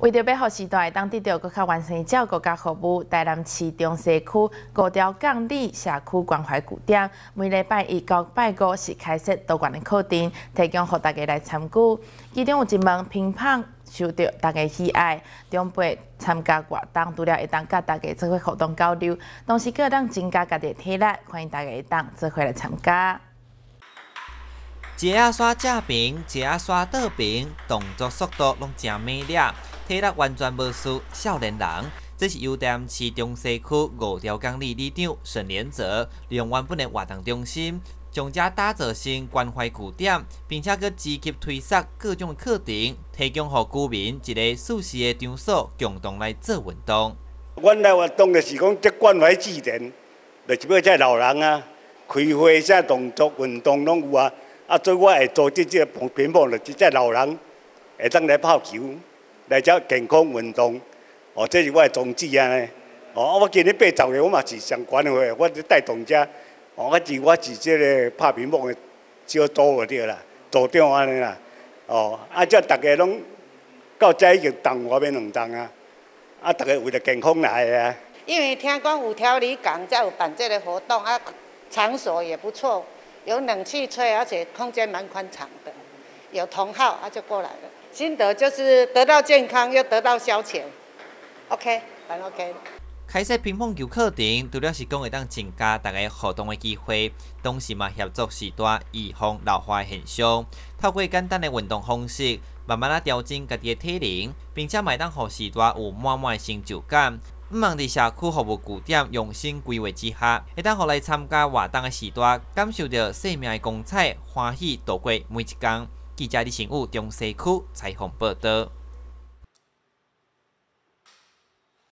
为着要让时代当得到更加完善照顾甲服务，台南市中西区高调港里社区关怀古点，每礼拜一到拜五是开设多元的课程，提供予大家来参与。其中有一门乒乓受到大家喜爱，长辈参加活动，除了会当甲大家做伙互动交流，同时更当增加家己体力，欢迎大家一当做伙来参加。一下刷正平，一下刷倒平，动作速度拢真美丽。体力完全无输少年人，这是优点市中西区五条港里里长沈连泽利用原本的活动中心，将这打造成关怀据点，并且佮积极推设各种课程，提供予居民一个舒适的场所，共同来做运动。阮来活动就是讲，这关怀据点，就是要这老人啊，开会、啥动作、运动拢有啊。啊，做我会组织这个屏幕，就是这老人会当来泡球。来遮健康运动，哦，这是我的宗旨啊！哦，我今年八十岁，我嘛是上管的话，我带动遮，哦，我是我是这个拍屏幕的小组个对啦，组长安尼啦，哦，啊，遮大家拢到遮已经动我免两动啊，啊，大家为了健康来啊。因为听讲五条里港才有办这个活动啊，场所也不错，有冷气吹，而且空间蛮宽敞的，有同好啊，就过来了。心得就是得到健康，又得到消遣。OK，很 OK。开设乒乓球课程，除了是讲会当增加大家互动的机会，同时嘛协助时段预防老化现象。透过简单的运动方式，慢慢啊调整家己的体能，并且买当互时段有满满的成就感。毋忙伫社区服务据点用心规划之下，会当互来参加活动的时段，感受到生命的光彩，欢喜度过每一天。记者李成武，中西区采访报道。